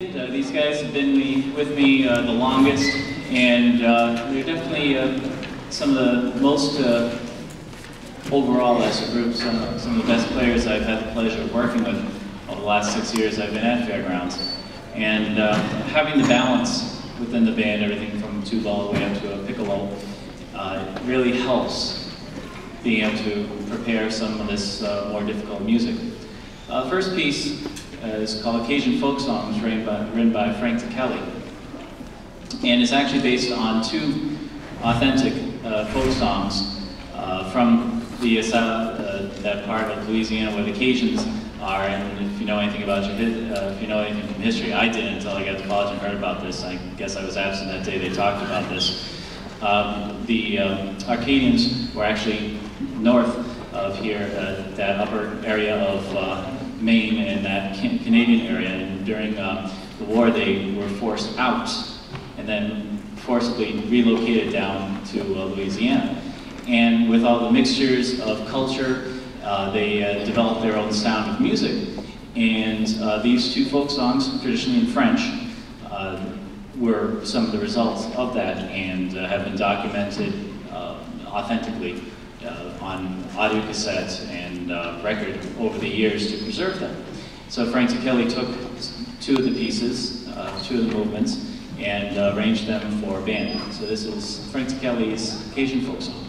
Uh, these guys have been with me uh, the longest, and uh, they're definitely uh, some of the most, uh, overall as a group, some, some of the best players I've had the pleasure of working with over the last six years I've been at Fairgrounds. And uh, having the balance within the band, everything from tuba all the way up to a piccolo, really helps being able to prepare some of this more difficult music. First piece is called Cajun Folk Songs, written by, written by Frank Ticheli. And it's actually based on two authentic uh, folk songs uh, from the uh, uh, that part of Louisiana where the Cajuns are. And if you know anything about your, uh, if you know anything from history, I didn't until I got to college and heard about this. I guess I was absent that day they talked about this. Um, the um, Acadians were actually north of here, uh, that upper area of uh, Maine and that can Canadian area. And during uh, the war, they were forced out and then forcibly relocated down to uh, Louisiana. And with all the mixtures of culture, uh, they uh, developed their own sound of music. And uh, these two folk songs, traditionally in French, uh, were some of the results of that and uh, have been documented authentically uh, on audio cassette and uh, record over the years to preserve them. So Frank Ticheli took two of the pieces, uh, two of the movements, and arranged them for band. So this is Frank Ticheli's Cajun folk song.